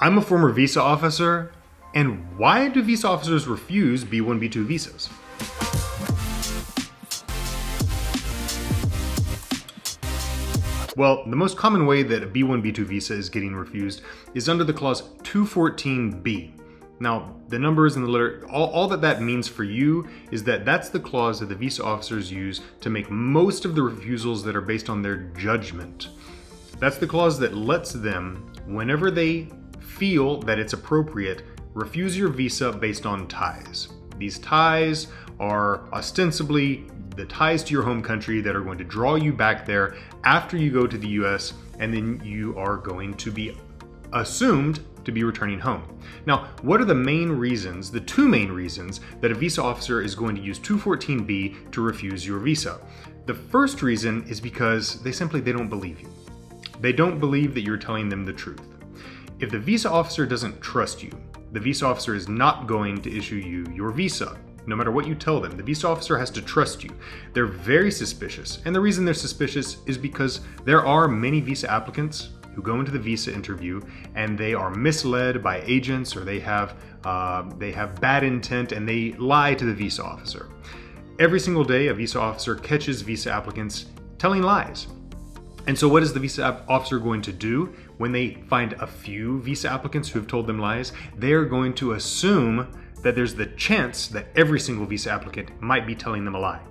I'm a former visa officer, and why do visa officers refuse B1, B2 visas? Well, the most common way that a B1, B2 visa is getting refused is under the clause 214B. Now, the numbers and the letter, all, all, that that means for you is that that's the clause that the visa officers use to make most of the refusals that are based on their judgment. That's the clause that lets them, whenever they feel that it's appropriate, refuse your visa based on ties. These ties are ostensibly the ties to your home country that are going to draw you back there after you go to the US, and then you are going to be assumed to be returning home. Now, what are the main reasons, the two main reasons, that a visa officer is going to use 214B to refuse your visa? The first reason is because they simply they don't believe you. They don't believe that you're telling them the truth. If the visa officer doesn't trust you, the visa officer is not going to issue you your visa. No matter what you tell them, the visa officer has to trust you. They're very suspicious, and the reason they're suspicious is because there are many visa applicants who go into the visa interview and they are misled by agents or they have uh, they have bad intent and they lie to the visa officer. Every single day, a visa officer catches visa applicants telling lies. And so, what is the visa officer going to do when they find a few visa applicants who have told them lies? They're going to assume that there's the chance that every single visa applicant might be telling them a lie.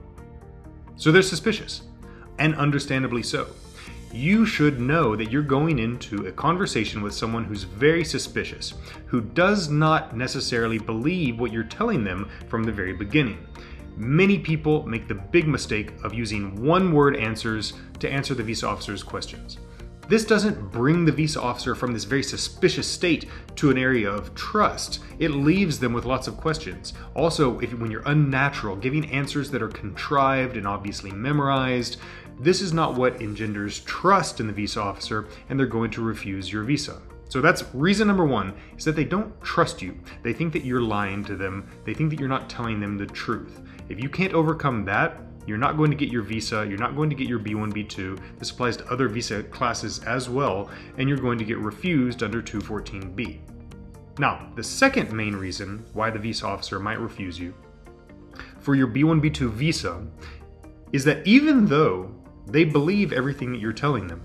So they're suspicious, and understandably so. You should know that you're going into a conversation with someone who's very suspicious, who does not necessarily believe what you're telling them from the very beginning. Many people make the big mistake of using one word answers to answer the visa officer's questions. This doesn't bring the visa officer from this very suspicious state to an area of trust. It leaves them with lots of questions. Also, if when you're unnatural, giving answers that are contrived and obviously memorized, this is not what engenders trust in the visa officer, and they're going to refuse your visa. So that's reason number one is that they don't trust you. They think that you're lying to them. They think that you're not telling them the truth. If you can't overcome that, you're not going to get your visa, you're not going to get your B1, B2. This applies to other visa classes as well, and you're going to get refused under 214B. Now, the second main reason why the visa officer might refuse you for your B1, B2 visa is that even though they believe everything that you're telling them,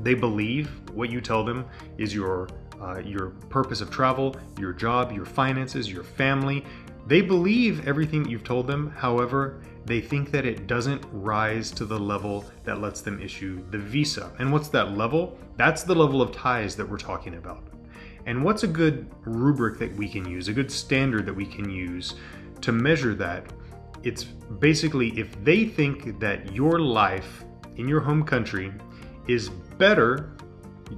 they believe what you tell them is your uh, your purpose of travel, your job, your finances, your family. They believe everything that you've told them. However, they think that it doesn't rise to the level that lets them issue the visa. And what's that level? That's the level of ties that we're talking about. And what's a good rubric that we can use, a good standard that we can use to measure that? It's basically if they think that your life in your home country is better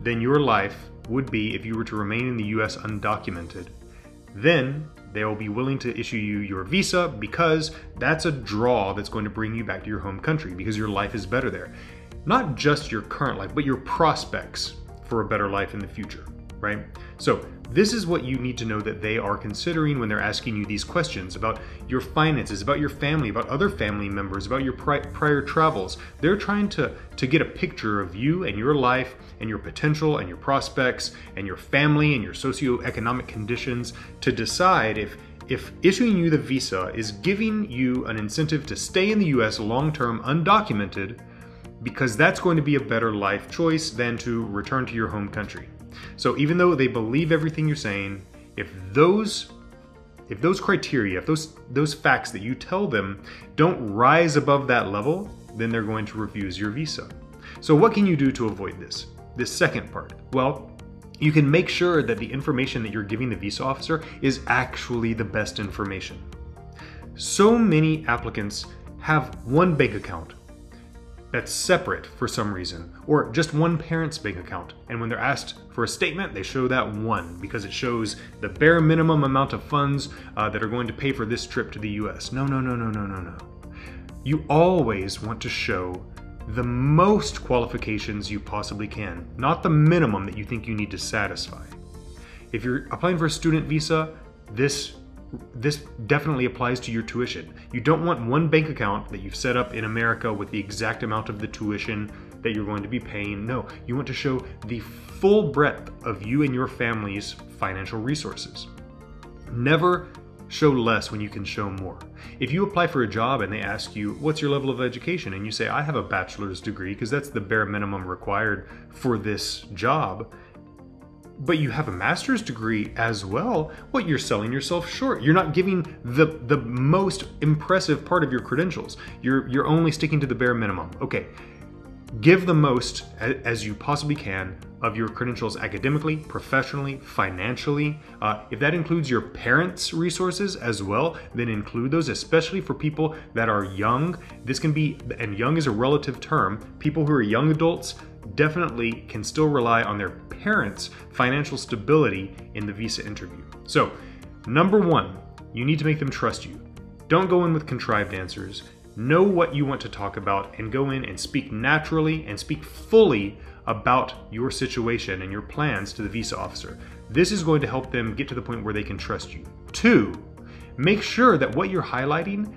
than your life would be if you were to remain in the US undocumented, then they will be willing to issue you your visa because that's a draw that's going to bring you back to your home country because your life is better there. Not just your current life, but your prospects for a better life in the future, right? So this is what you need to know that they are considering when they're asking you these questions about your finances, about your family, about other family members, about your pri prior travels. They're trying to, to get a picture of you and your life and your potential and your prospects and your family and your socioeconomic conditions to decide if if issuing you the visa is giving you an incentive to stay in the US long term undocumented, because that's going to be a better life choice than to return to your home country. So even though they believe everything you're saying, if those if those criteria, if those those facts that you tell them don't rise above that level, then they're going to refuse your visa. So what can you do to avoid this? This second part. Well, you can make sure that the information that you're giving the visa officer is actually the best information. So many applicants have one bank account that's separate for some reason, or just one parent's bank account. And when they're asked for a statement, they show that one because it shows the bare minimum amount of funds uh, that are going to pay for this trip to the US. No, no, no, no, no, no, no. You always want to show the most qualifications you possibly can, not the minimum that you think you need to satisfy. If you're applying for a student visa, this this definitely applies to your tuition. You don't want one bank account that you've set up in America with the exact amount of the tuition that you're going to be paying. No, you want to show the full breadth of you and your family's financial resources. Never show less when you can show more. If you apply for a job and they ask you, what's your level of education? And you say, I have a bachelor's degree because that's the bare minimum required for this job. But you have a master's degree as well. What you're selling yourself short. You're not giving the the most impressive part of your credentials. You're you're only sticking to the bare minimum. Okay. Give the most as you possibly can of your credentials academically, professionally, financially. Uh, if that includes your parents' resources as well, then include those, especially for people that are young. This can be, and young is a relative term, people who are young adults definitely can still rely on their parents' financial stability in the visa interview. So, number one, you need to make them trust you. Don't go in with contrived answers. Know what you want to talk about and go in and speak naturally and speak fully about your situation and your plans to the visa officer. This is going to help them get to the point where they can trust you. Two, make sure that what you're highlighting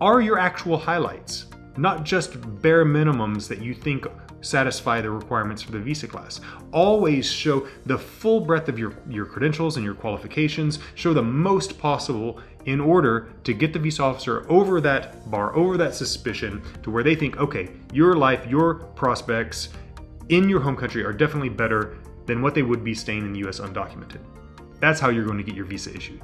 are your actual highlights, not just bare minimums that you think satisfy the requirements for the visa class. Always show the full breadth of your, your credentials and your qualifications, show the most possible in order to get the visa officer over that bar, over that suspicion to where they think, okay, your life, your prospects in your home country are definitely better than what they would be staying in the US undocumented. That's how you're going to get your visa issued.